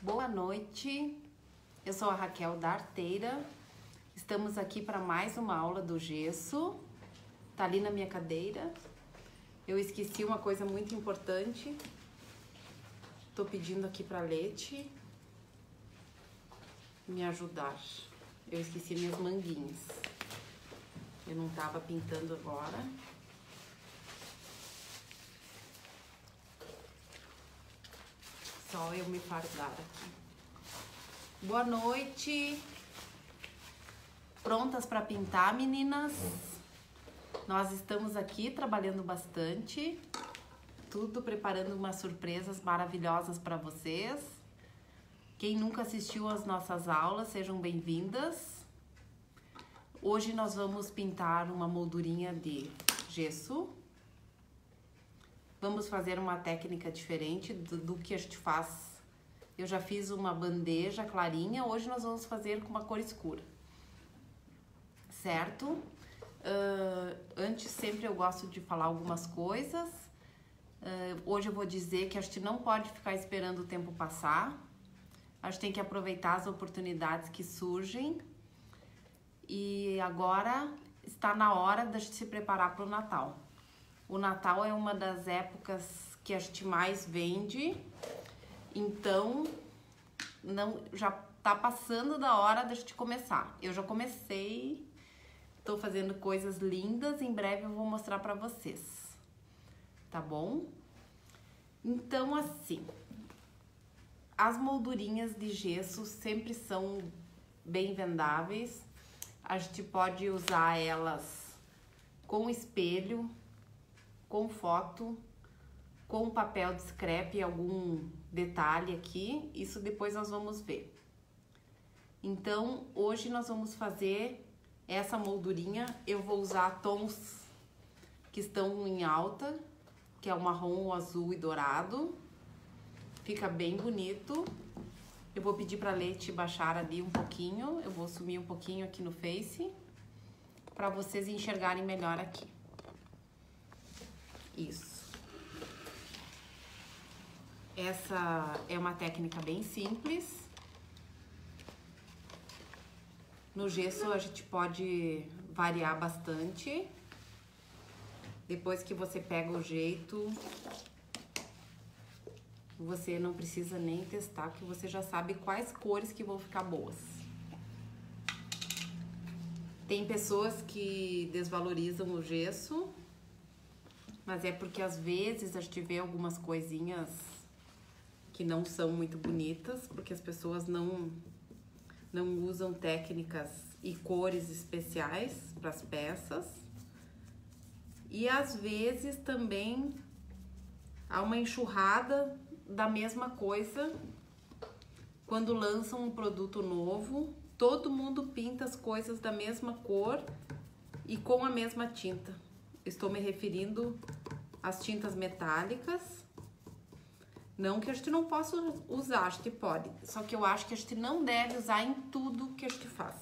Boa noite, eu sou a Raquel da Arteira. Estamos aqui para mais uma aula do gesso. Tá ali na minha cadeira. Eu esqueci uma coisa muito importante. Tô pedindo aqui para Lete me ajudar. Eu esqueci minhas manguinhas. Eu não tava pintando agora. Só eu me fardar aqui. Boa noite. Prontas para pintar, meninas? Nós estamos aqui trabalhando bastante. Tudo preparando umas surpresas maravilhosas para vocês. Quem nunca assistiu às nossas aulas, sejam bem-vindas. Hoje nós vamos pintar uma moldurinha de gesso Vamos fazer uma técnica diferente do, do, que a gente faz. Eu já fiz uma bandeja clarinha, hoje nós vamos fazer com uma cor escura. Certo? Uh, antes sempre eu gosto de falar algumas coisas. Uh, hoje eu vou dizer que a gente não pode ficar esperando o tempo passar. A gente tem que aproveitar as oportunidades que surgem. E agora está na hora da gente se preparar para o Natal. O Natal é uma das épocas que a gente mais vende, então não já tá passando da hora da gente começar. Eu já comecei, tô fazendo coisas lindas, em breve eu vou mostrar para vocês. Tá bom? Então assim, as moldurinhas de gesso sempre são bem vendáveis. A gente pode usar elas com espelho, com foto, com papel de scrap algum detalhe aqui, isso depois nós vamos ver. Então, hoje nós vamos fazer essa moldurinha, eu vou usar tons que estão em alta, que é o marrom, o azul e dourado. Fica bem bonito. Eu vou pedir para Leite baixar ali um pouquinho, eu vou sumir um pouquinho aqui no Face, para vocês enxergarem melhor aqui. Isso. Essa é uma técnica bem simples. No gesso a gente pode variar bastante. Depois que você pega o jeito, você não precisa nem testar, que você já sabe quais cores que vão ficar boas. Tem pessoas que desvalorizam o gesso mas é porque às vezes a gente vê algumas coisinhas que não são muito bonitas, porque as pessoas não, não usam técnicas e cores especiais para as peças. E às vezes também há uma enxurrada da mesma coisa quando lançam um produto novo, todo mundo pinta as coisas da mesma cor e com a mesma tinta. Estou me referindo às tintas metálicas. Não que a gente não possa usar, a gente pode. Só que eu acho que a gente não deve usar em tudo que a gente faz.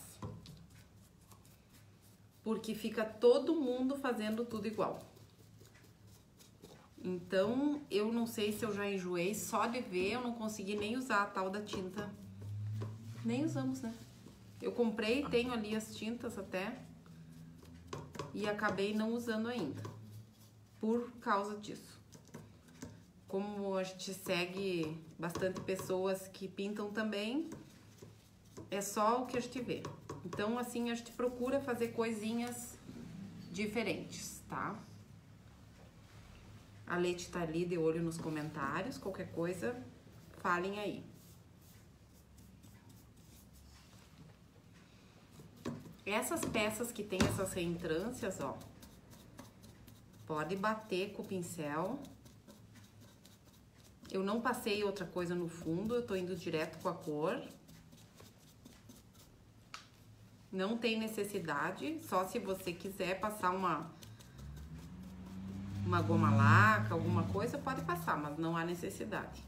Porque fica todo mundo fazendo tudo igual. Então, eu não sei se eu já enjoei, só de ver eu não consegui nem usar a tal da tinta. Nem usamos, né? Eu comprei, tenho ali as tintas até e acabei não usando ainda, por causa disso. Como a gente segue bastante pessoas que pintam também, é só o que a gente vê. Então, assim, a gente procura fazer coisinhas diferentes, tá? A Leite tá ali de olho nos comentários, qualquer coisa, falem aí. Essas peças que tem essas reentrâncias, ó, pode bater com o pincel. Eu não passei outra coisa no fundo, eu tô indo direto com a cor. Não tem necessidade, só se você quiser passar uma uma goma laca, alguma coisa, pode passar, mas não há necessidade.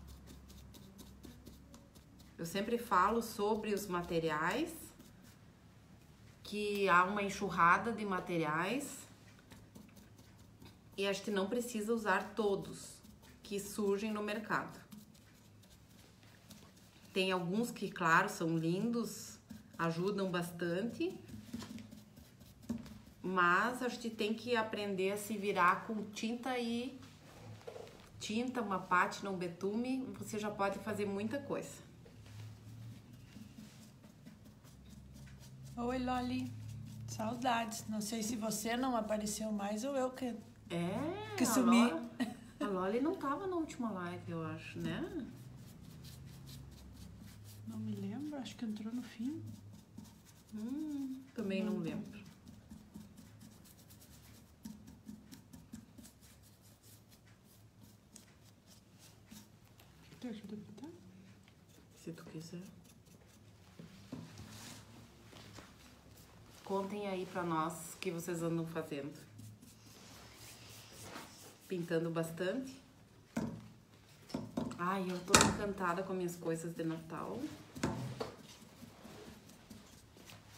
Eu sempre falo sobre os materiais que há uma enxurrada de materiais e a gente não precisa usar todos que surgem no mercado. tem alguns que, claro, são lindos, ajudam bastante, mas a gente tem que aprender a se virar com tinta e tinta, uma pátina, um betume, você já pode fazer muita coisa. Oi, Loli. Saudades. Não sei se você não apareceu mais ou eu que, É, que a sumi. Loli- A Loli não tava na última live, eu acho, né? Não me lembro, acho que entrou no fim. Hum, também não lembro. Tu ajuda a botar? Se tu quiser. Contem aí pra nós o que vocês andam fazendo. Pintando bastante. Ai, eu tô encantada com minhas coisas de Natal.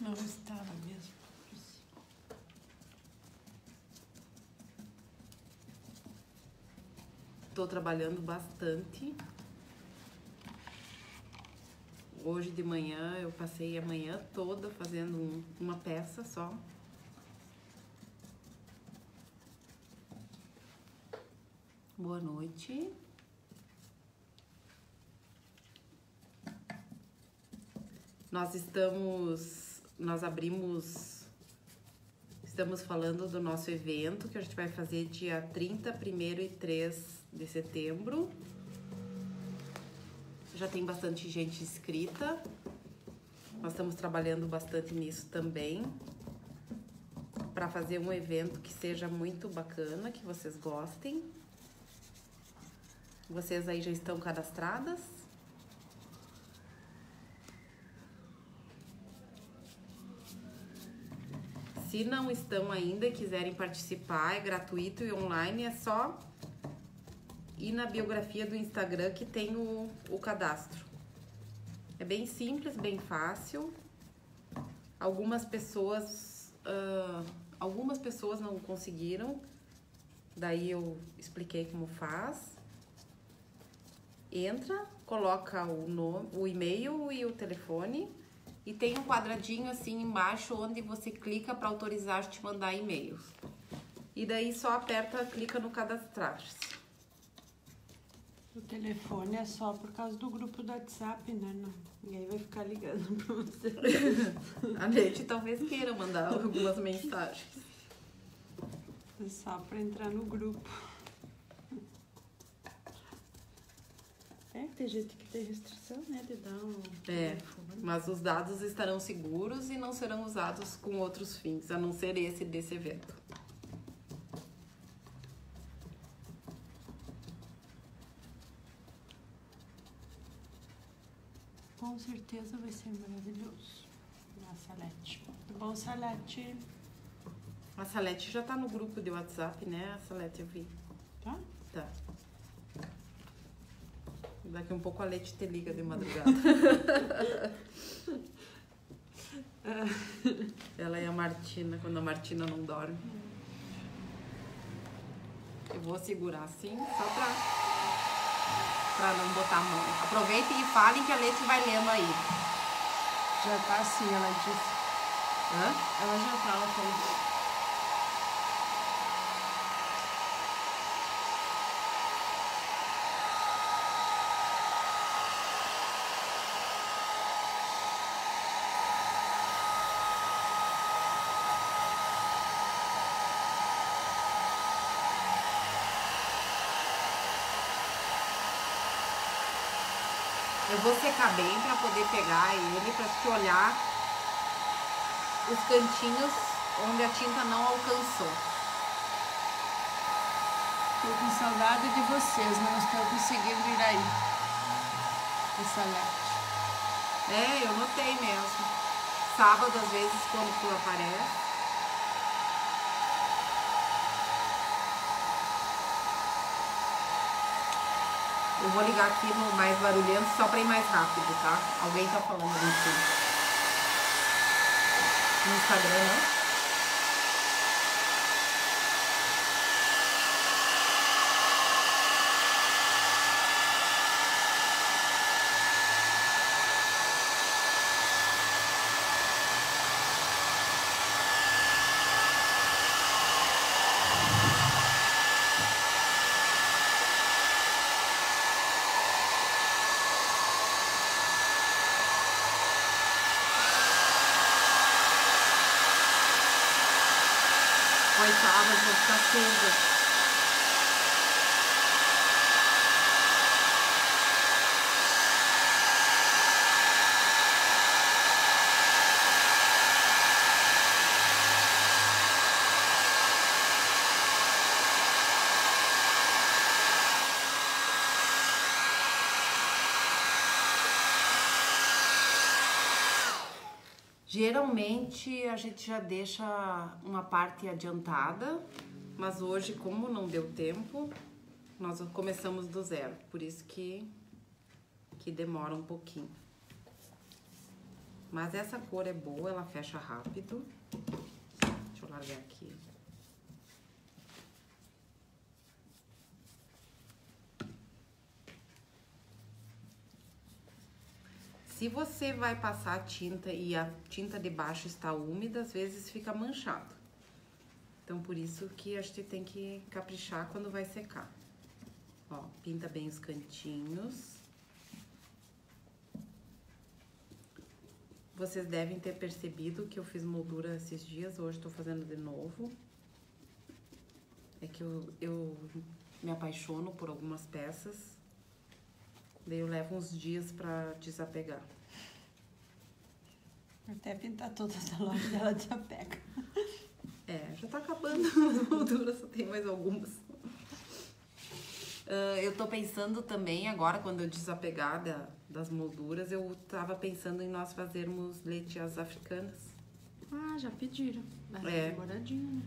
Não estava mesmo. Tô trabalhando bastante. Hoje de manhã eu passei a manhã toda fazendo um- uma peça só. Boa noite. Nós estamos, nós abrimos, estamos falando do nosso evento que a gente vai fazer dia 30, 1 e 3 de setembro. Já tem bastante gente inscrita. Nós estamos trabalhando bastante nisso também. Para fazer um evento que seja muito bacana, que vocês gostem. Vocês aí já estão cadastradas? Se não estão ainda e quiserem participar, é gratuito e online, é só ir na biografia do Instagram que tem o, o cadastro. É bem simples, bem fácil. Algumas pessoas, ah, algumas pessoas não conseguiram, daí eu expliquei como faz. Entra, coloca o, nome, o e-mail e o telefone e tem um quadradinho assim embaixo onde você clica para autorizar te mandar e-mails. E daí só aperta, clica no cadastrar-se. O telefone é só por causa do grupo do WhatsApp, né? Não. Ninguém vai ficar ligando pra você. A gente talvez queira mandar algumas mensagens. É só pra entrar no grupo. É, tem gente que tem restrição, né? De dar um É. telefone. Mas os dados estarão seguros e não serão usados com outros fins, a não ser esse desse evento. Com certeza vai ser maravilhoso. A Salete. Bom, Salete? A Salete já tá no grupo de WhatsApp, né? A Salete eu vi. Tá? Tá. Daqui um pouco a Lete te liga de madrugada. Ela e a Martina, quando a Martina não dorme. Eu vou segurar assim, só pra, pra não botar a mão. Aproveitem e falem que a Lete vai lendo aí. Já tá assim, ela disse. Hã? Ela já tá, ela vou secar bem pra poder pegar ele, pra te olhar os cantinhos onde a tinta não alcançou. Tô com saudade de vocês, não estou conseguindo ir aí. O Salete. É, eu notei mesmo. Sábado, às vezes, quando tu aparece. Eu vou ligar aqui no mais barulhento só pra ir mais rápido, tá? Alguém tá falando cima. No Instagram, não? sábado, vou ficar surda. Geralmente a gente já deixa uma parte adiantada, mas hoje, como não deu tempo, nós começamos do zero. Por isso que, que demora um pouquinho. Mas essa cor é boa, ela fecha rápido. Deixa eu largar aqui. Se você vai passar a tinta e a tinta de baixo está úmida, às vezes fica manchado. Então, por isso que a gente tem que caprichar quando vai secar. Ó, pinta bem os cantinhos. Vocês devem ter percebido que eu fiz moldura esses dias, hoje tô fazendo de novo. É que eu, eu me apaixono por algumas peças Daí eu levo uns dias pra desapegar. Até pintar todas as lojas dela desapega. É, já tá acabando as molduras, só tem mais algumas. Uh, eu tô pensando também, agora quando eu desapegar da, das molduras, eu tava pensando em nós fazermos leites africanas. Ah, já pediram. Mas É. demoradinho, né?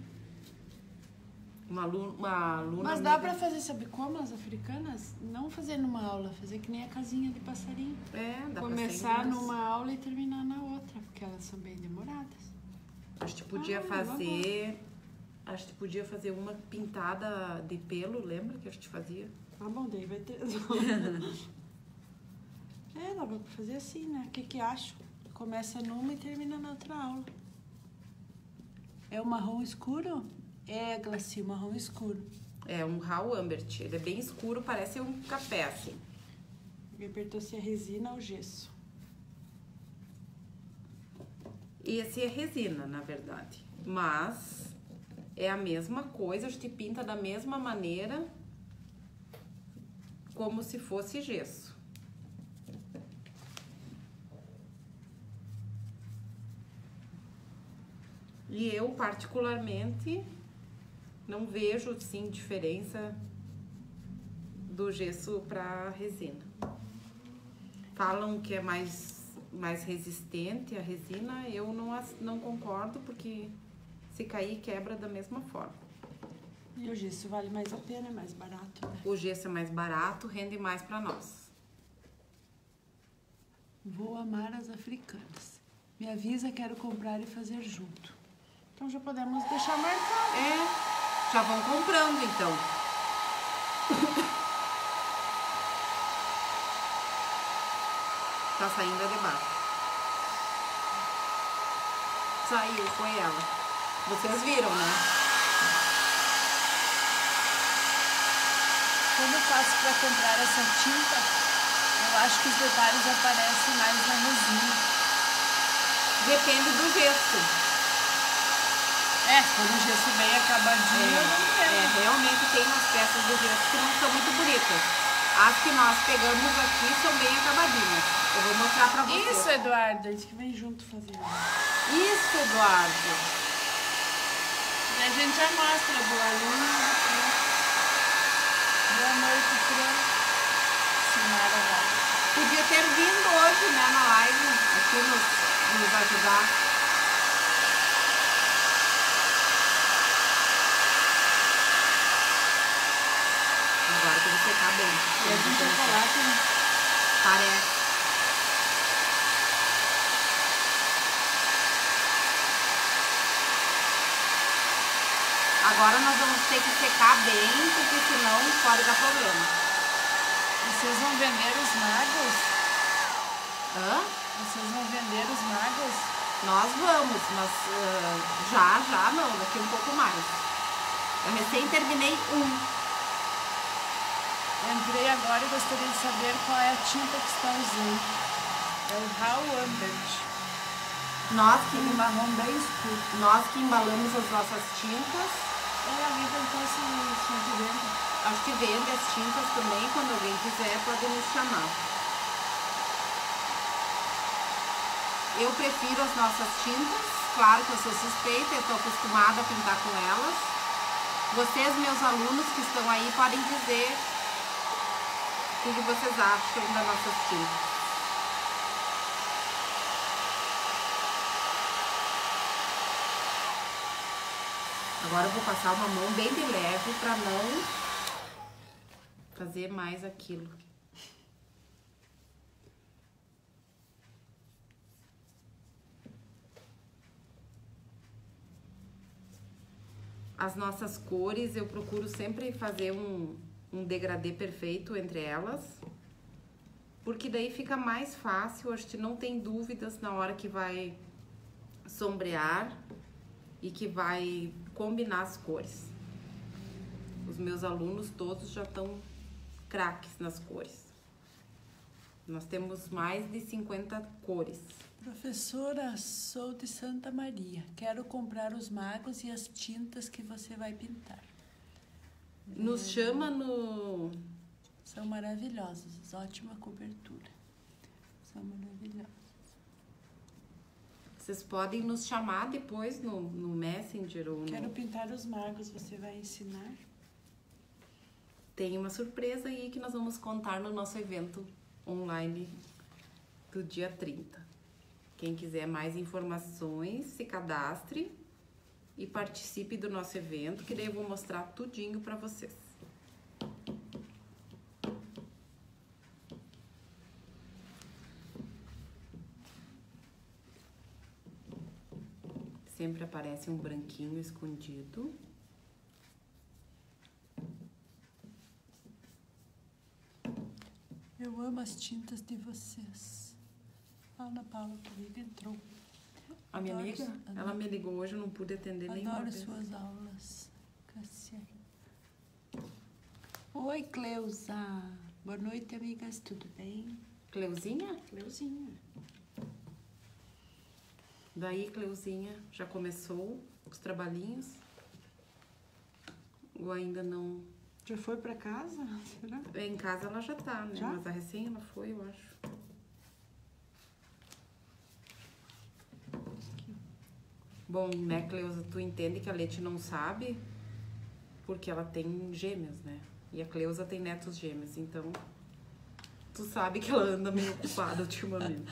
Uma aluna, uma aluna Mas dá pra fazer, sabe como as africanas? Não fazer numa aula, fazer que nem a casinha de passarinho. É, dá pra Começar numa aula e terminar na outra, porque elas são bem demoradas. A gente podia Ah, fazer. A gente podia fazer uma pintada de pelo, lembra que a gente fazia? Ah, bom, daí vai ter. é, dá pra fazer assim, né? O que que acho? Começa numa e termina na outra aula. É o marrom escuro? É, Glaci, o marrom escuro. É um Raw Ambert. Ele é bem escuro, parece um café, assim. Alguém perguntou se é resina ou gesso. E esse é resina, na verdade. Mas é a mesma coisa, a gente pinta da mesma maneira como se fosse gesso. E eu, particularmente, não vejo, sim, diferença do gesso para resina. Falam que é mais, mais resistente a resina, eu não, não concordo, porque se cair, quebra da mesma forma. E o gesso vale mais a pena, é mais barato, né? O gesso é mais barato, rende mais para nós. Vou amar as africanas. Me avisa, quero comprar e fazer junto. Então já podemos deixar marcado. É, já vão comprando então. tá saindo de baixo. Saiu, foi ela. Vocês viram, né? Como eu faço para comprar essa tinta? Eu acho que os detalhes aparecem mais na resina. Depende do gesso. É, quando o gesso bem acabadinho, eu não É, realmente tem umas peças do gesso que não são muito bonitas. As que nós pegamos aqui são bem acabadinhas. Eu vou mostrar pra vocês. Isso, Eduardo, a gente que vem junto fazer. Isso, Eduardo. E a gente já mostra do aluno. né? Boa noite, Fran. Sinara Vale. Podia ter vindo hoje, né, na live, aqui nos, nos ajudar. Agora que você tá bem. E a gente vai falar que Parece. Agora nós vamos ter que secar bem, porque senão pode dar problema. vocês vão vender os magos. Hã? Vocês vão vender os magos. Nós vamos, mas ah, já, já não, daqui um pouco mais. Eu recém terminei um. Entrei agora e gostaria de saber qual é a tinta que está usando. É o Raw Ambert. Nós que, Aquele marrom bem escuro. nós que embalamos as nossas tintas, É, alguém perguntou se, se de vende. Acho que vende as tintas também, quando alguém quiser, pode nos chamar. Eu prefiro as nossas tintas, claro que eu sou suspeita, eu estou acostumada a pintar com elas. Vocês, meus alunos que estão aí, podem dizer que vocês acham das nossas tintas. Agora eu vou passar uma mão bem de leve para não fazer mais aquilo. As nossas cores, eu procuro sempre fazer um, um degradê perfeito entre elas, porque daí fica mais fácil, acho que não tem dúvidas na hora que vai sombrear e que vai combinar as cores. Os meus alunos todos já estão craques nas cores. Nós temos mais de 50 cores. Professora, sou de Santa Maria. Quero comprar os magos e as tintas que você vai pintar. Nos chama no. São maravilhosos, ótima cobertura. São maravilhosos. Vocês podem nos chamar depois no, no Messenger ou no... Quero pintar os magos, você vai ensinar? Tem uma surpresa aí que nós vamos contar no nosso evento online do dia 30. Quem quiser mais informações, se cadastre e participe do nosso evento, que daí eu vou mostrar tudinho para vocês. Sempre aparece um branquinho escondido. Eu amo as tintas de vocês. Ana Paula comigo entrou. A minha Adoro amiga, su- ela me ligou hoje, eu não pude atender nenhuma Adoro vez. suas aulas, Cassiane. Oi, Cleusa. Boa noite, amigas. Tudo bem? Cleuzinha? Cleuzinha. Daí, Cleuzinha, já começou os trabalhinhos? Ou ainda não? Já foi pra casa? Será? Em casa ela já tá, né? Já? Mas a recém ela foi, eu acho. Bom, né, Cleusa, tu entende que a Leti não sabe porque ela tem gêmeos, né? E a Cleusa tem netos gêmeos, então tu sabe que ela anda meio ocupada ultimamente.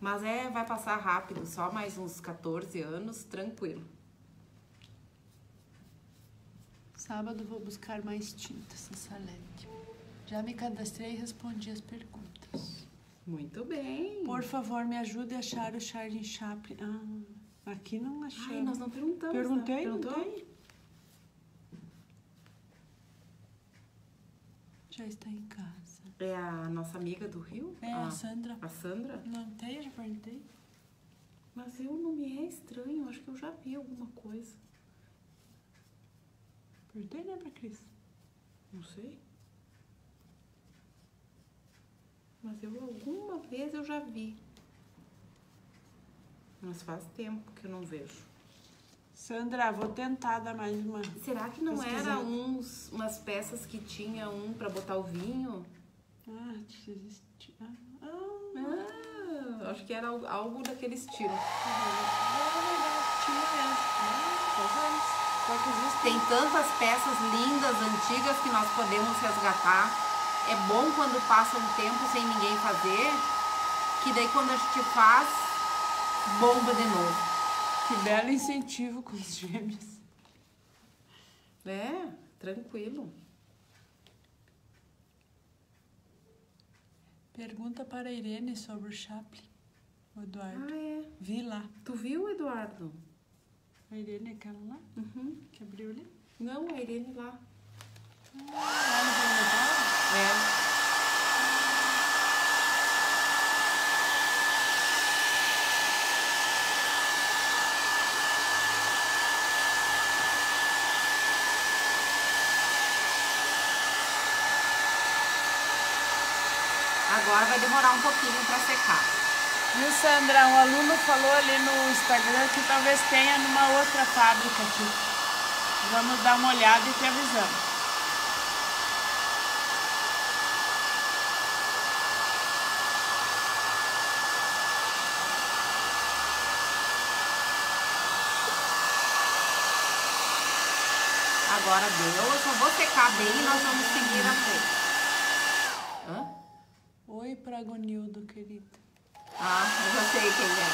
Mas é, vai passar rápido, só mais uns 14 anos, tranquilo. Sábado vou buscar mais tintas na Salete. Já me cadastrei e respondi as perguntas. Muito bem. Por favor, me ajude a achar o Charlie Chaplin. Ah, aqui não achamos. Ai, nós não perguntamos. né? Perguntei, não Perguntou? tem? Já está em casa. É a nossa amiga do Rio? É, a Sandra. A Sandra? Não tem, já perguntei. Mas eu não me é estranho, acho que eu já vi alguma coisa. Perguntei, né, pra Cris? Não sei. Mas eu alguma vez eu já vi. Mas faz tempo que eu não vejo. Sandra, vou tentar dar mais uma. Será que não Pesquisar. era uns, umas peças que tinha um pra botar o vinho? Ah. Ah, ah, Ah, acho que era algo- daquele estilo. é existe. Tem tantas peças lindas, antigas, que nós podemos resgatar. É bom quando passa um tempo sem ninguém fazer, que daí quando a gente faz, bomba de novo. Que belo incentivo com os gêmeos. É, tranquilo. Pergunta para a Irene sobre o Chaplin. O Eduardo. Ah, é. Vi lá. Tu viu, Eduardo? A Irene é aquela lá Uhum. que abriu ali? Não, a Irene lá. É. Agora vai demorar um pouquinho para secar. Viu, Sandra? Um aluno falou ali no Instagram que talvez tenha numa outra fábrica aqui. Vamos dar uma olhada e te avisamos. Agora deu, eu só vou secar bem e nós vamos seguir a frente. Hã? Oi, Pragonildo, querido. Ah, eu já sei quem é.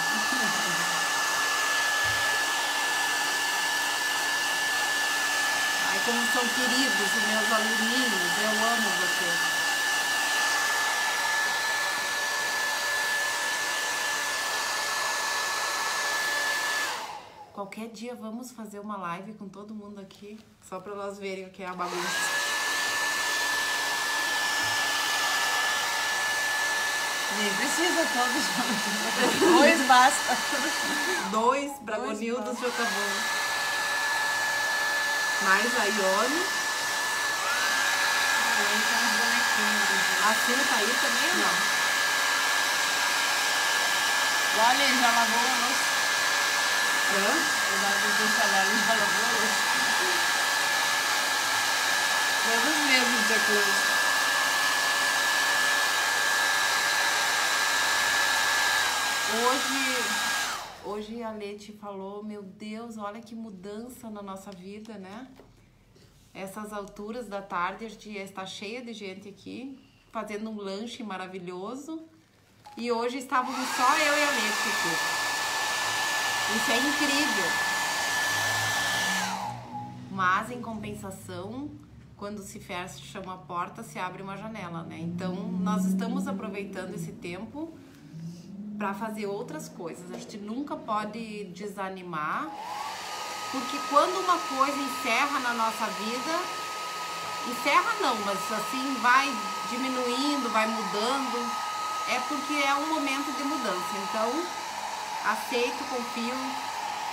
Ai, como são queridos os meus aluninhos, eu amo vocês. Qualquer dia vamos fazer uma live com todo mundo aqui, só para nós verem o que é a bagunça. Nem precisa todos. Dois basta. Dois Bragonildos de Ocabon. Mais a Ione. A Cina tá aí também ou não? Olha, já lavou a louça. Eu salário já lavou a louça. Todos mesmo, tia Cruz. Hoje, hoje a Leti falou, meu Deus, olha que mudança na nossa vida, né? Essas alturas da tarde, a gente está cheia de gente aqui, fazendo um lanche maravilhoso. E hoje estávamos só eu e a Leti aqui. Isso é incrível. Mas em compensação, quando se fecha uma porta, se abre uma janela, né? Então, nós estamos aproveitando esse tempo para fazer outras coisas. A gente nunca pode desanimar, porque quando uma coisa encerra na nossa vida, encerra não, mas assim vai diminuindo, vai mudando, é porque é um momento de mudança. Então, aceito, confio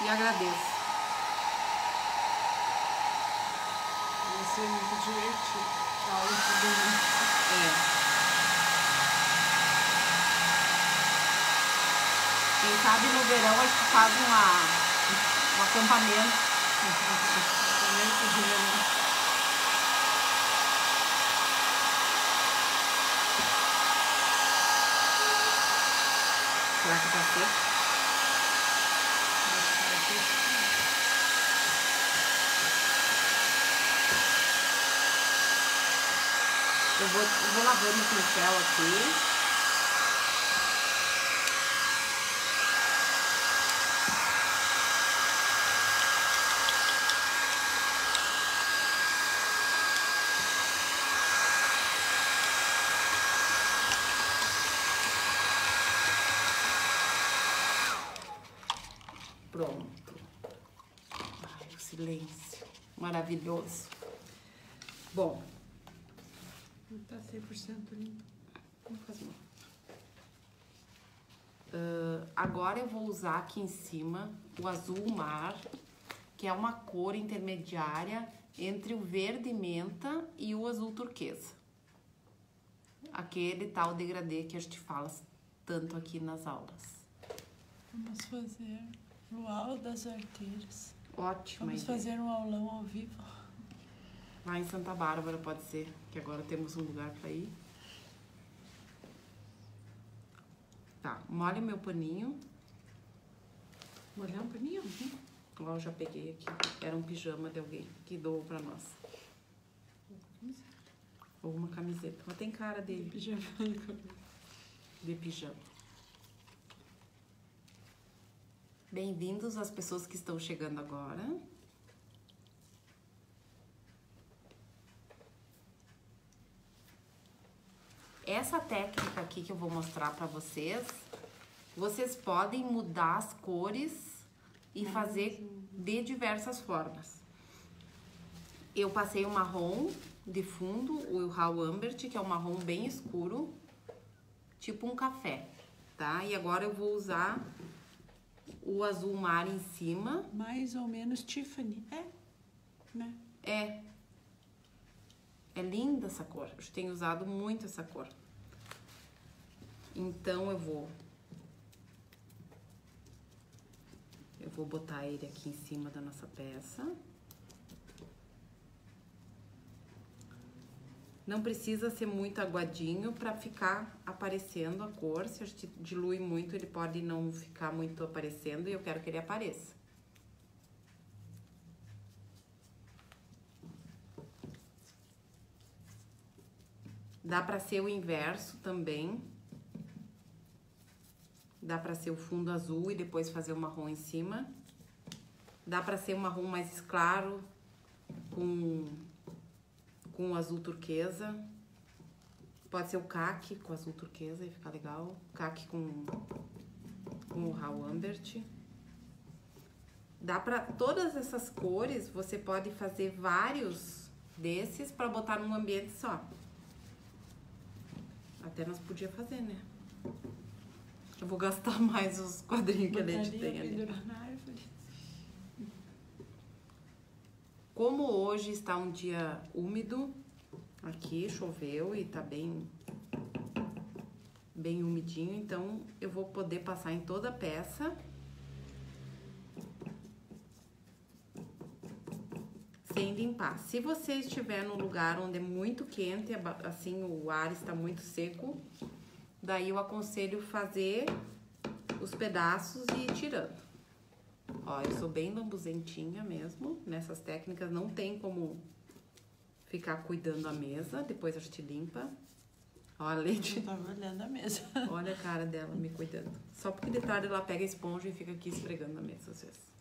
e agradeço. Vai ser muito divertido. Aula de domingo. É. Quem sabe no verão a gente faz uma, um acampamento. Acampamento de verão. Será que tá seco? Acho que vai ser assim. Eu vou, vou lavando o pincel aqui. Pronto. Ai, o silêncio. Maravilhoso. Bom, 100% limpo. Fazer uma. Ah, agora eu vou usar aqui em cima o azul mar, que é uma cor intermediária entre o verde menta e o azul turquesa. Aquele tal degradê que a gente fala tanto aqui nas aulas. Vamos fazer luau das arteiras. Ótima Vamos ideia. fazer um aulão ao vivo. Lá em Santa Bárbara pode ser, que agora temos um lugar para ir. Tá, molha meu paninho. Molhar um paninho? Ó, eu já peguei aqui. Era um pijama de alguém que doou pra nós. Ou uma camiseta. Mas tem cara dele Pijama. de pijama. Bem-vindos às pessoas que estão chegando agora. Essa técnica aqui que eu vou mostrar pra vocês, vocês podem mudar as cores e fazer de diversas formas. Eu passei o marrom de fundo, o Raw Ambert, que é um marrom bem escuro, tipo um café, tá? E agora eu vou usar o azul mar em cima. Mais ou menos Tiffany. É. Né? É. É linda essa cor. Eu tenho usado muito essa cor. Então eu vou Eu vou botar ele aqui em cima da nossa peça. Não precisa ser muito aguadinho para ficar aparecendo a cor. Se a gente dilui muito, ele pode não ficar muito aparecendo e eu quero que ele apareça. Dá para ser o inverso também. Dá para ser o fundo azul e depois fazer o marrom em cima. Dá para ser um marrom mais claro com com azul turquesa. Pode ser o caque com azul turquesa e ficar legal. Caque com com o Raw Ambert. Dá para todas essas cores, você pode fazer vários desses para botar num ambiente só. Até nós podia fazer, né? Eu vou gastar mais os quadrinhos que a gente tem ali. Como hoje está um dia úmido, aqui choveu e tá bem bem umidinho, então eu vou poder passar em toda a peça. Sem limpar. Se você estiver num lugar onde é muito quente, assim o ar está muito seco, daí eu aconselho fazer os pedaços e ir tirando. Ó, eu sou bem lambuzentinha mesmo, nessas técnicas não tem como ficar cuidando a mesa, depois a gente limpa. Ó, a Leite. Eu tava olhando a mesa. Olha a cara dela me cuidando. Só porque de tarde ela pega a esponja e fica aqui esfregando na mesa às vezes.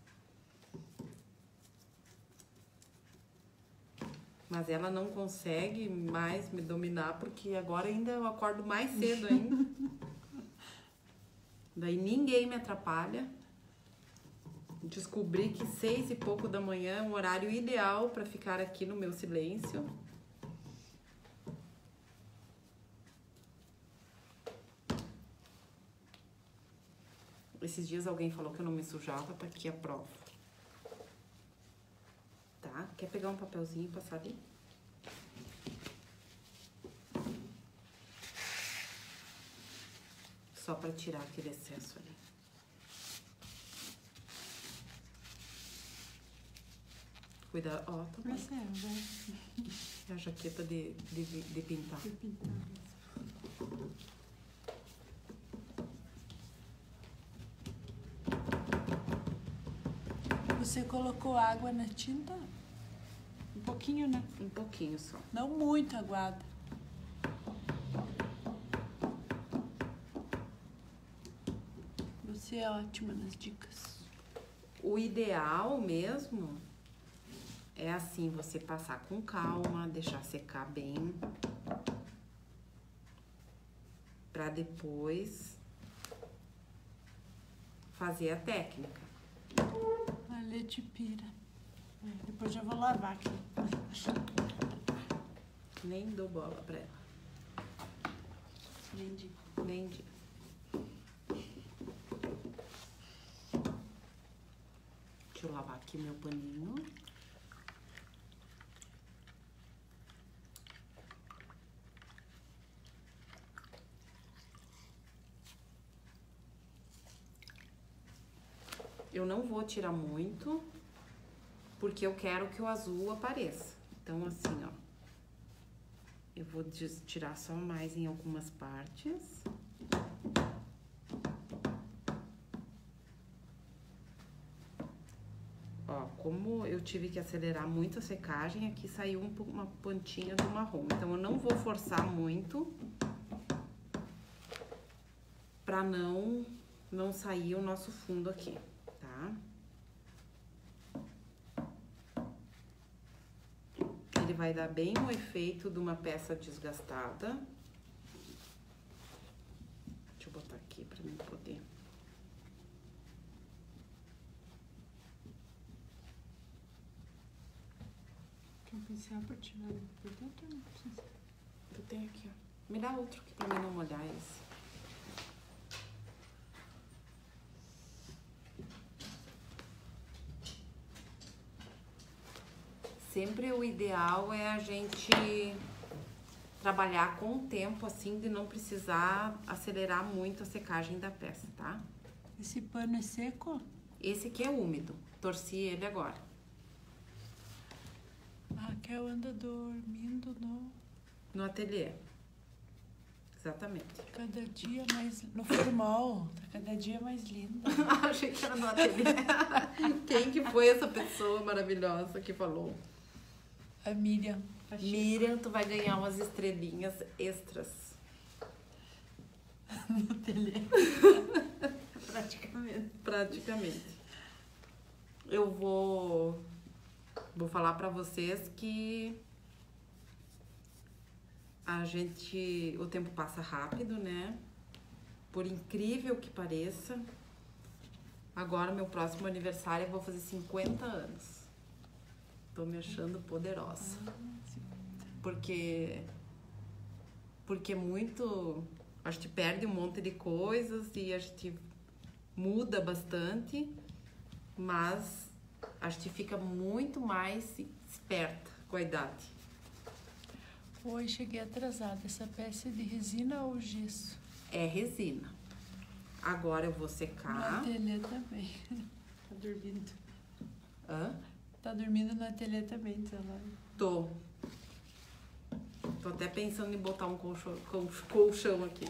Mas ela não consegue mais me dominar porque agora ainda eu acordo mais cedo ainda. Daí ninguém me atrapalha. Descobri que seis e pouco da manhã é um horário ideal para ficar aqui no meu silêncio. Esses dias alguém falou que eu não me sujava, tá aqui a prova. Tá? Quer pegar um papelzinho e passar ali? Só para tirar aquele excesso ali. Cuidado, ó, tá bom. É, vai. É a jaqueta de, de, de pintar. Fui pintar. Você colocou água na tinta? Um pouquinho, né? Um pouquinho só. Não muito aguada. Você é ótima nas dicas. O ideal mesmo é assim, você passar com calma, deixar secar bem. Pra depois fazer a técnica. A leite pira. É, depois já vou lavar aqui. Nem dou bola pra ela. Nem de Nem digo. Deixa eu lavar aqui meu paninho. Eu não vou tirar muito, porque eu quero que o azul apareça. Então, assim, ó. Eu vou tirar só mais em algumas partes. Ó, como eu tive que acelerar muito a secagem, aqui saiu um uma pontinha do marrom. Então, eu não vou forçar muito pra não, não sair o nosso fundo aqui, tá? Ele vai dar bem o efeito de uma peça desgastada. Deixa eu botar aqui pra mim poder. Quer um pincel pra tirar por dentro? Eu tenho aqui, ó. Me dá outro aqui pra mim não molhar esse. Sempre o ideal é a gente trabalhar com o tempo, assim, de não precisar acelerar muito a secagem da peça, tá? Esse pano é seco? Esse aqui é úmido. Torci ele agora. A Raquel anda dormindo no. No ateliê. Exatamente. Cada dia mais. No formal. Tá cada dia mais linda. Achei que era no ateliê. Quem que foi essa pessoa maravilhosa que falou? A Miriam. Miriam, tu vai ganhar umas estrelinhas extras. No ateliê. Praticamente. Praticamente. Eu vou vou falar para vocês que a gente o tempo passa rápido, né? Por incrível que pareça, agora meu próximo aniversário eu vou fazer 50 anos. Tô me achando poderosa. Porque porque é muito a gente perde um monte de coisas e a gente muda bastante, mas a gente fica muito mais esperta com a idade. Oi, cheguei atrasada. Essa peça é de resina ou gesso? É resina. Agora eu vou secar. ateliê também. Tá dormindo. Hã? Tá dormindo no ateliê também, tá lá. Tô. Tô até pensando em botar um colchão, colch- colchão aqui.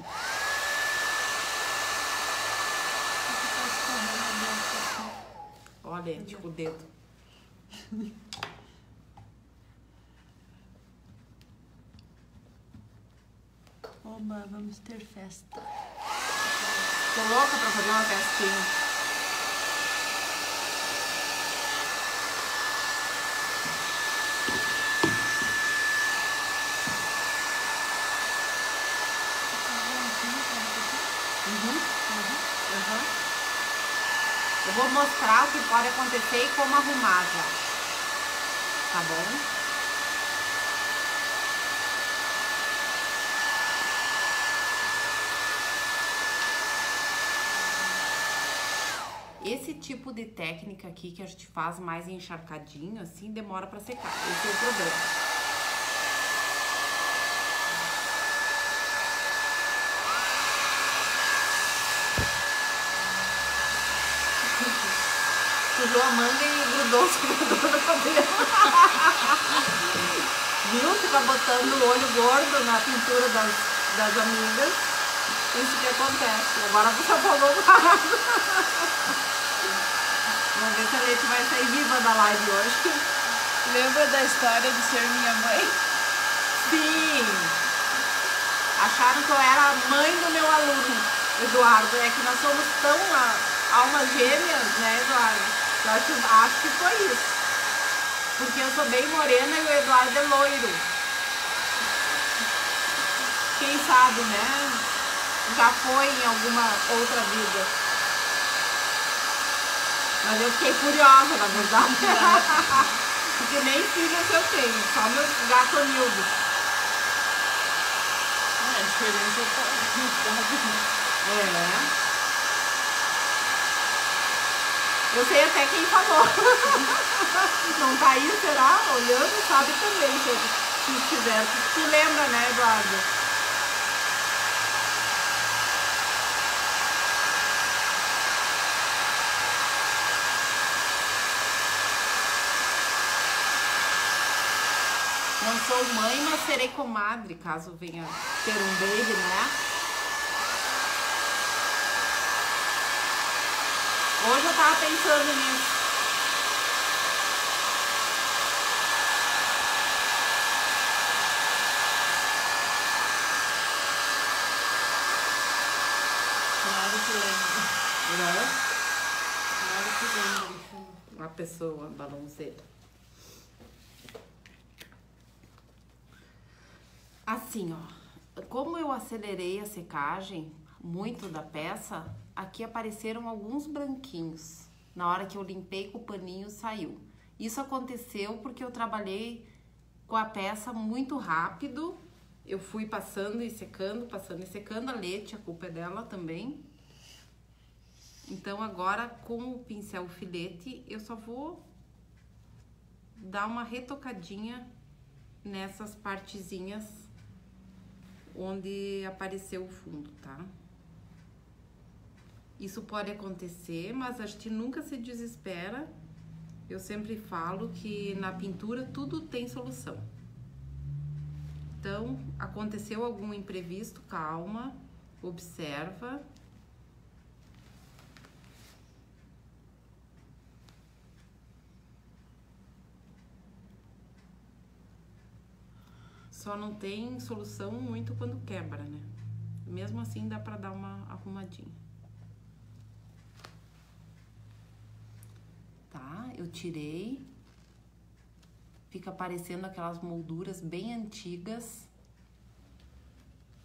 Olha, tipo o dedo. Oba, vamos ter festa. Tô louca pra fazer uma festinha. Uhum. Uhum. Eu vou mostrar o que pode acontecer e como arrumar já. Tá bom? Esse tipo de técnica aqui que a gente faz mais encharcadinho, assim, demora pra secar. Esse é o problema. Sujou a manga e grudou o secador no cabelo. Viu? Fica botando o olho gordo na pintura das, das amigas. Isso que acontece. Agora você falou mais. Vamos ver se a Leite vai sair viva da live hoje. Lembra da história de ser minha mãe? Sim! Acharam que eu era a mãe do meu aluno, Eduardo. É que nós somos tão almas gêmeas, né, Eduardo? Eu acho, acho que foi isso. Porque eu sou bem morena e o Eduardo é loiro. Quem sabe, né? Já foi em alguma outra vida. Mas eu fiquei curiosa, na verdade. Porque nem filhos eu tenho, só meus gatonildos. É, a diferença tá. É. Eu sei até quem falou. Não tá aí, será? Olhando, sabe também se, se estiver. Tu lembra, né, Eduardo? Não sou mãe, mas serei comadre, caso venha ter um baby, né? Hoje eu tava pensando nisso. Claro que lembra. Né? Claro que lembra. Uma pessoa balãozeira. Assim, ó. Como eu acelerei a secagem muito da peça, aqui apareceram alguns branquinhos. Na hora que eu limpei com o paninho, saiu. Isso aconteceu porque eu trabalhei com a peça muito rápido. Eu fui passando e secando, passando e secando. A Lete, a culpa é dela também. Então agora com o pincel filete eu só vou dar uma retocadinha nessas partezinhas onde apareceu o fundo, tá? Isso pode acontecer, mas a gente nunca se desespera. Eu sempre falo que na pintura tudo tem solução. Então, aconteceu algum imprevisto, calma, observa. Só não tem solução muito quando quebra, né? Mesmo assim dá pra dar uma arrumadinha. Tá? Eu tirei. Fica aparecendo aquelas molduras bem antigas.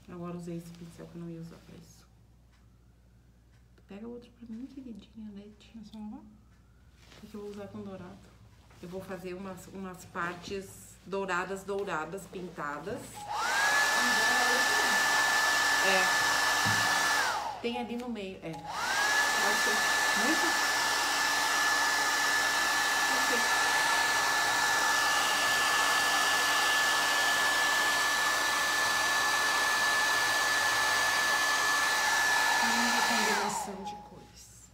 Agora usei esse pincel que eu não ia usar pra isso. Pega outro pra mim, queridinha, Leti. É só que eu vou usar com dourado. Eu vou fazer umas, umas partes douradas, douradas, pintadas. É. Tem ali no meio, é. Muito. Ok. Linda combinação de cores.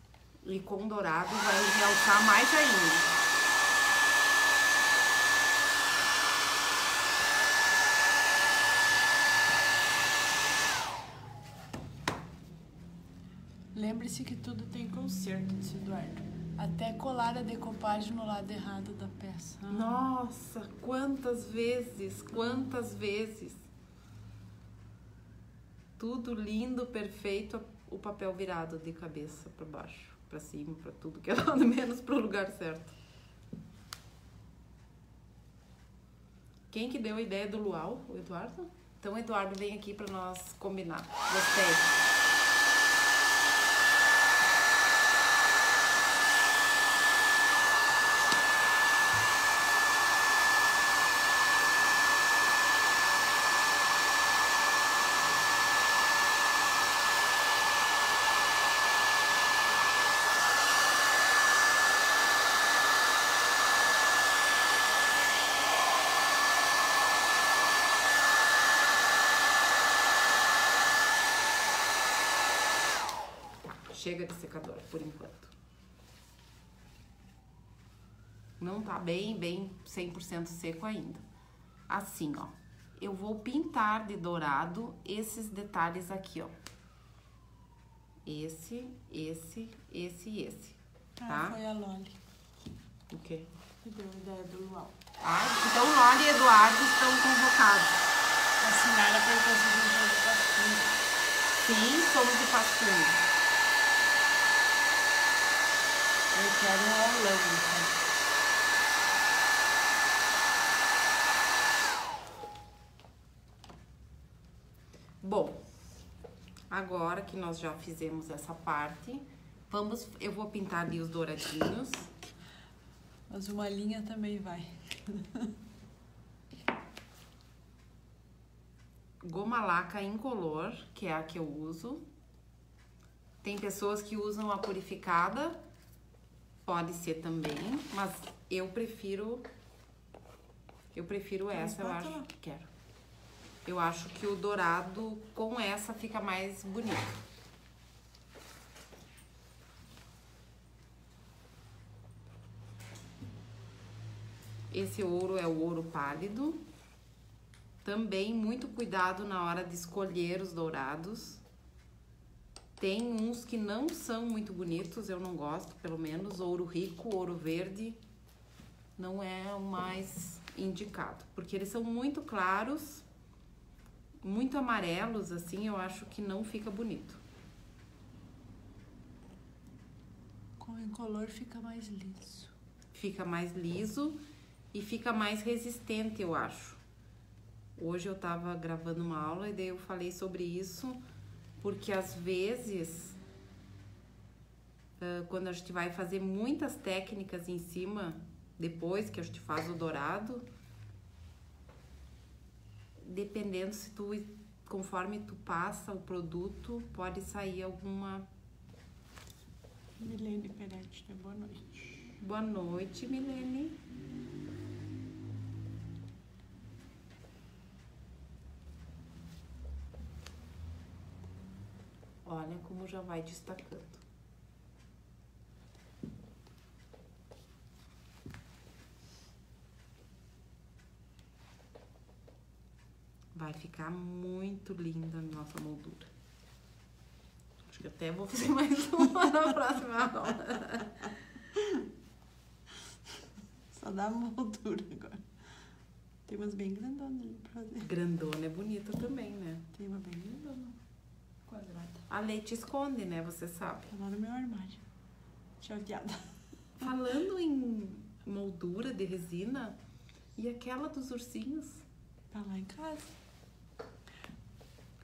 E com dourado vai realçar mais ainda. Lembre-se que tudo tem conserto, disse Eduardo. Até colar a decopagem no lado errado da peça. Ah, Nossa, quantas vezes, quantas vezes. Tudo lindo, perfeito, o papel virado de cabeça para baixo, para cima, para tudo que é lado, menos para o lugar certo. Quem que deu a ideia do luau? O Eduardo? Então, Eduardo, vem aqui para nós combinar. Gostei. Chega de secador, por enquanto. Não tá bem, bem 100% seco ainda. Assim, ó. Eu vou pintar de dourado esses detalhes aqui, ó. Esse, esse, esse e esse. Ah, Tá? foi a Loli O quê? que deu a ideia do luau. Ah, então Loli e Eduardo estão convocados. A Sinara perguntou se a gente de pastinho. Sim, somos de Passo Fundo. Eu quero um aulão, então. Bom, agora que nós já fizemos essa parte, vamos, eu vou pintar ali os douradinhos. Mas uma linha também vai. Goma laca incolor, que é a que eu uso. Tem pessoas que usam a purificada, pode ser também, mas eu prefiro eu prefiro Quer essa, eu acho. Quero. Eu acho que o dourado com essa fica mais bonito. Esse ouro é o ouro pálido. Também muito cuidado na hora de escolher os dourados. Tem uns que não são muito bonitos, eu não gosto, pelo menos. Ouro rico, ouro verde, não é o mais indicado. Porque eles são muito claros, muito amarelos, assim, eu acho que não fica bonito. Com incolor fica mais liso. Fica mais liso e fica mais resistente, eu acho. Hoje eu tava gravando uma aula e daí eu falei sobre isso, porque às vezes, quando a gente vai fazer muitas técnicas em cima, depois que a gente faz o dourado, dependendo se tu, conforme tu passa o produto, pode sair alguma. Milene Peretti, né? boa noite. Boa noite, Milene. Olha como já vai destacando. Vai ficar muito linda a nossa moldura. Acho que até vou fazer mais uma na próxima aula. Só dá moldura agora. Tem umas bem grandonas ali pra fazer. Grandona é bonita também, né? Tem uma bem grandona. Quadrada. A leite esconde, né? Você sabe. Tá lá no meu armário. Chaveada. Falando em moldura de resina, e aquela dos ursinhos? Tá lá em casa.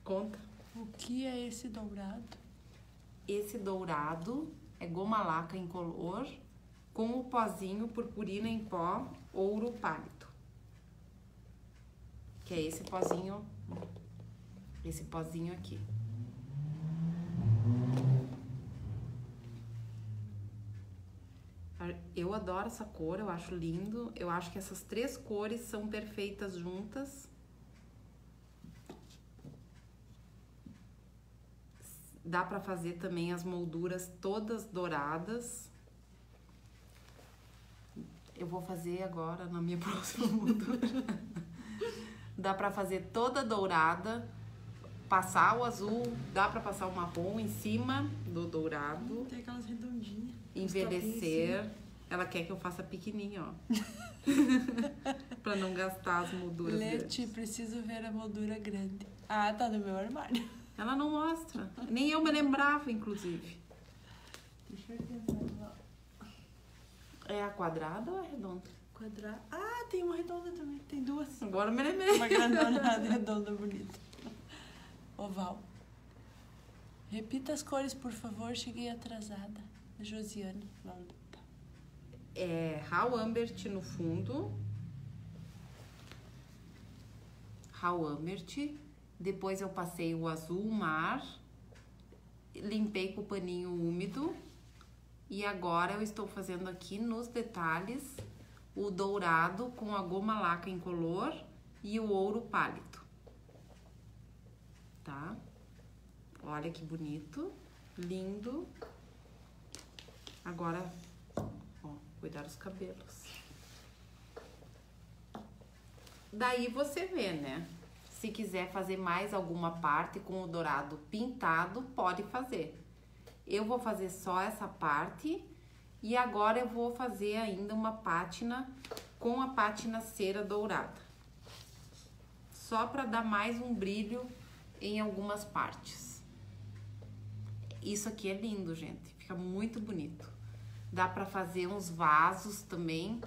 Conta. O que é esse dourado? Esse dourado é goma laca incolor com o pozinho purpurina em pó ouro pálido. Que é esse pozinho, esse pozinho aqui. Eu adoro essa cor, eu acho lindo. Eu acho que essas três cores são perfeitas juntas. Dá para fazer também as molduras todas douradas. Eu vou fazer agora na minha próxima moldura. dá para fazer toda dourada, passar o azul, dá para passar o marrom em cima do dourado. Tem aquelas redondinhas. Envelhecer. Ela quer que eu faça pequenininho, ó. pra não gastar as molduras Lete, grandes. preciso ver a moldura grande. Ah, tá no meu armário. Ela não mostra. Nem eu me lembrava, inclusive. Deixa eu. É a quadrada ou a redonda? Quadrado. Ah, tem uma redonda também. Tem duas. Agora eu me lembrei. Uma grandona redonda bonita. Oval. Repita as cores, por favor. Cheguei atrasada. Josiane. É Raw Ambert no fundo. Raw Ambert. Depois eu passei o azul mar. Limpei com o paninho úmido. E agora eu estou fazendo aqui nos detalhes o dourado com a goma laca incolor e o ouro pálido. Tá? Olha que bonito, lindo. Agora, ó, cuidar dos cabelos. Daí você vê, né? Se quiser fazer mais alguma parte com o dourado pintado, pode fazer. Eu vou fazer só essa parte e agora eu vou fazer ainda uma pátina com a pátina cera dourada. Só para dar mais um brilho em algumas partes. Isso aqui é lindo, gente. Fica muito bonito. Dá para fazer uns vasos também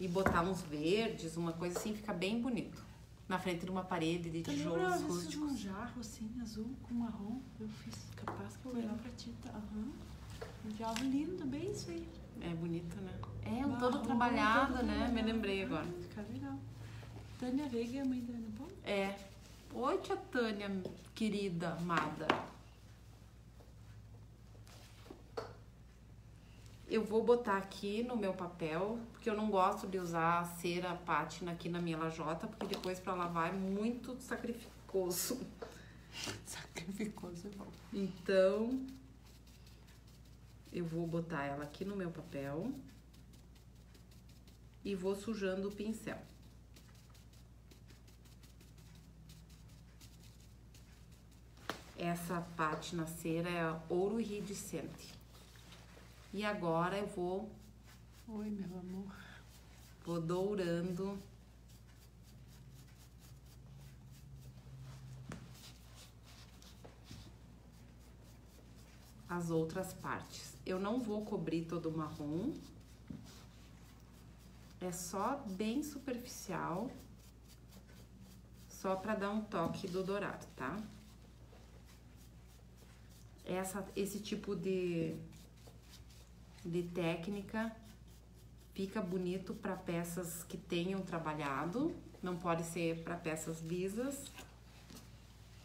e botar uns verdes, uma coisa assim, fica bem bonito. Na frente de uma parede de tijolos rústicos. um jarro assim, azul com marrom. Eu fiz. Capaz que eu vou lá pra ti. Tá? Um jarro lindo, bem isso aí. É bonito, né? É um todo trabalhado, né? Me lembrei agora. Fica legal. Tânia Veiga é a mãe da Ana Paula? É. Oi, tia Tânia, querida, amada. Eu vou botar aqui no meu papel, porque eu não gosto de usar cera pátina aqui na minha lajota, porque depois para lavar é muito sacrificoso. Sacrificoso é bom. Então, eu vou botar ela aqui no meu papel e vou sujando o pincel. Essa pátina cera é ouro iridescente. E agora eu vou, Oi, meu amor. vou dourando as outras partes. Eu não vou cobrir todo o marrom. É só bem superficial. Só para dar um toque do dourado, tá? Essa, esse tipo de, de técnica fica bonito para peças que tenham trabalhado. Não pode ser para peças lisas,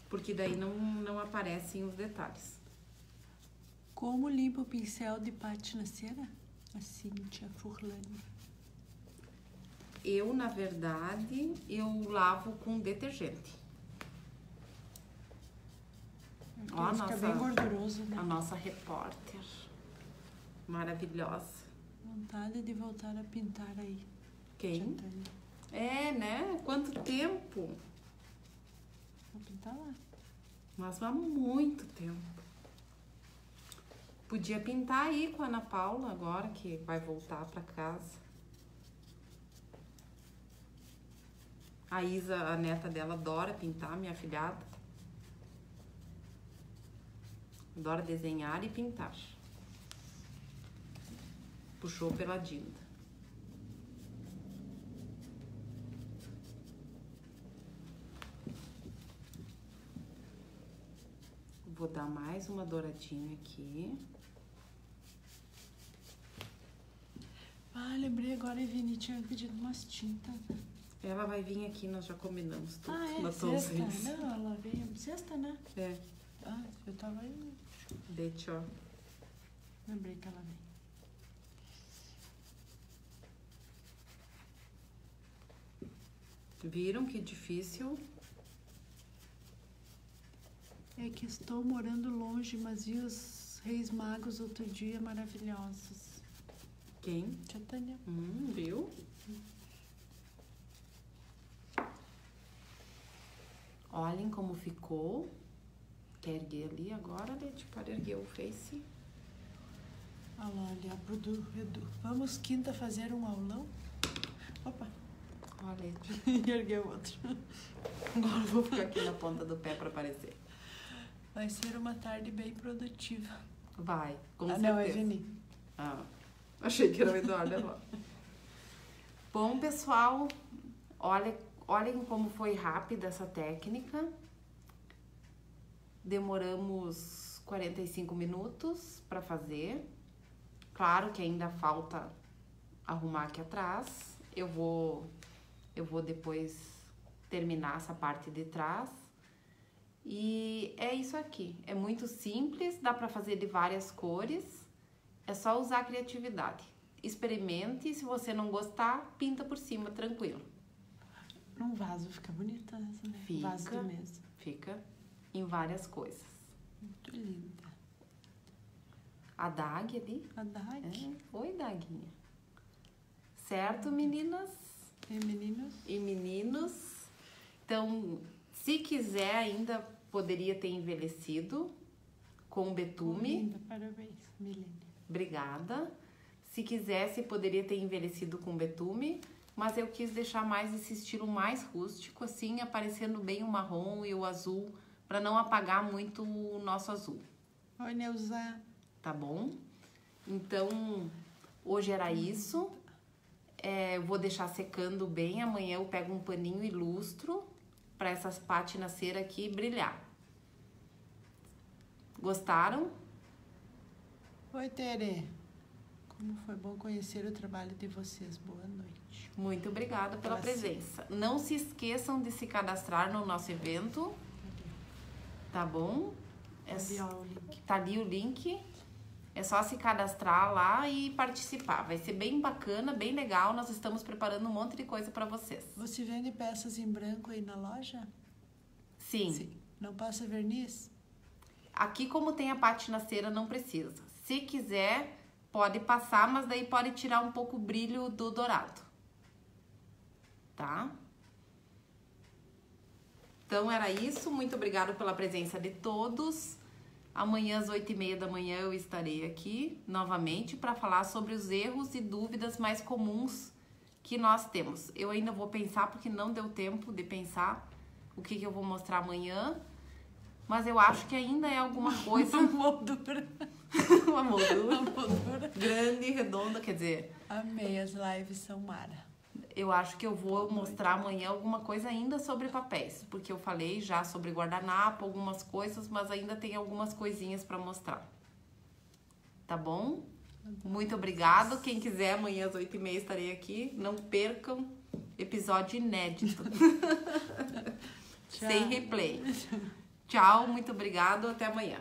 porque daí não, não aparecem os detalhes. Como limpa o pincel de pátina cera? A Cíntia Furlani. Eu, na verdade, eu lavo com detergente. Ó, a nossa- bem gorduroso, né? A nossa repórter maravilhosa. Vontade de voltar a pintar aí. Quem? É, né? Quanto tempo? tá lá. Mas há muito tempo. Podia pintar aí com a Ana Paula agora que vai voltar para casa. A Isa, a neta dela, adora pintar, minha filhada. Adora desenhar e pintar. Puxou pela Dinda. Vou dar mais uma douradinha aqui. Ah, lembrei agora, Evini tinha pedido umas tintas. Ela vai vir aqui, nós já combinamos tudo. Ah, é? Sexta? Não, ela veio sexta, né? É, Ah, eu tava aí. deixa. Lembrei que ela veio. Viram que difícil? É que estou morando longe, mas vi os Reis Magos outro dia maravilhosos. Quem? Tia Tânia. Hum, viu? Olhem como ficou. Quer erguer ali agora, Leti? Pode erguer o face. Olha lá, ali, a pro Edu. Vamos quinta fazer um aulão? Opa, Leti. e ergueu outro. Agora vou ficar aqui na ponta do pé para aparecer. Vai ser uma tarde bem produtiva. Vai, com ah, certeza. não, é Evini. Ah, achei que era o Eduardo agora. Bom, pessoal, olha, olhem como foi rápida essa técnica. Demoramos 45 minutos para fazer. Claro que ainda falta arrumar aqui atrás. Eu vou eu vou depois terminar essa parte de trás. E é isso aqui. É muito simples, dá para fazer de várias cores. É só usar a criatividade. Experimente, se você não gostar, pinta por cima, tranquilo. Num vaso fica bonita essa, né? Fica. Vaso de mesa. Fica em várias coisas. Muito linda. A Dag ali. A Dag. É. Oi, Daguinha. Certo, meninas E meninos? e meninos? Então, se quiser ainda poderia ter envelhecido com betume. Linda, parabéns, Milene. Obrigada. Se quisesse, poderia ter envelhecido com betume, mas eu quis deixar mais esse estilo mais rústico, assim, aparecendo bem o marrom e o azul, para não apagar muito o nosso azul, Oi, Neuza. tá bom? Então, hoje era isso. É, eu vou deixar secando bem. Amanhã eu pego um paninho e lustro para essas pátinas cera aqui brilhar. Gostaram? Oi, Tere. Como foi bom conhecer o trabalho de vocês. Boa noite. Muito obrigada pela Prazer. presença. Não se esqueçam de se cadastrar no nosso evento, tá bom? É, link. tá ali o link. É só se cadastrar lá e participar. Vai ser bem bacana, bem legal. Nós estamos preparando um monte de coisa para vocês. Você vende peças em branco aí na loja? Sim. Não passa verniz? Aqui, como tem a pátina cera, não precisa. Se quiser, pode passar, mas daí pode tirar um pouco o brilho do dourado. Tá? Então era isso. Muito obrigada pela presença de todos. Amanhã às oito e meia da manhã eu estarei aqui novamente para falar sobre os erros e dúvidas mais comuns que nós temos. Eu ainda vou pensar porque não deu tempo de pensar o que, que eu vou mostrar amanhã, mas eu acho que ainda é alguma coisa, Moldura. uma moldura Uma moldura. grande e redonda, quer dizer, Amei, as lives são mara. Eu acho que eu vou mostrar amanhã alguma coisa ainda sobre papéis, porque eu falei já sobre guardanapo, algumas coisas, mas ainda tem algumas coisinhas para mostrar. Tá bom? Muito obrigado. Quem quiser, amanhã às oito e meia estarei aqui. Não percam episódio inédito. Sem replay. Tchau, muito obrigado. Até amanhã.